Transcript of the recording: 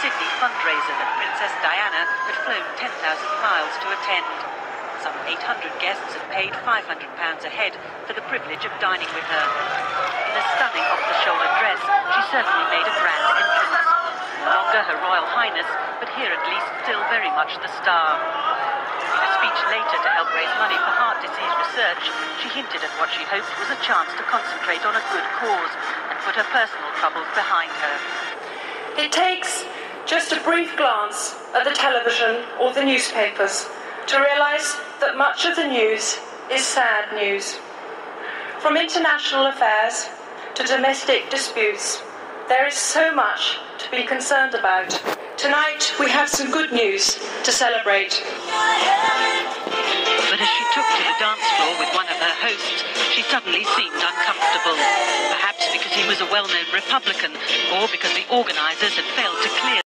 Sydney fundraiser that Princess Diana had flown 10,000 miles to attend. Some 800 guests had paid £500 a head for the privilege of dining with her. In a stunning off-the-shoulder dress, she certainly made a grand entrance. No longer Her Royal Highness, but here at least still very much the star. In a speech later to help raise money for heart disease research, she hinted at what she hoped was a chance to concentrate on a good cause and put her personal troubles behind her. It takes just a brief glance at the television or the newspapers to realise that much of the news is sad news. From international affairs to domestic disputes, there is so much to be concerned about. Tonight we have some good news to celebrate. But as she took to the dance floor with one of her hosts, she suddenly seemed uncomfortable. Perhaps because he was a well known Republican, or because the organisers had failed to clear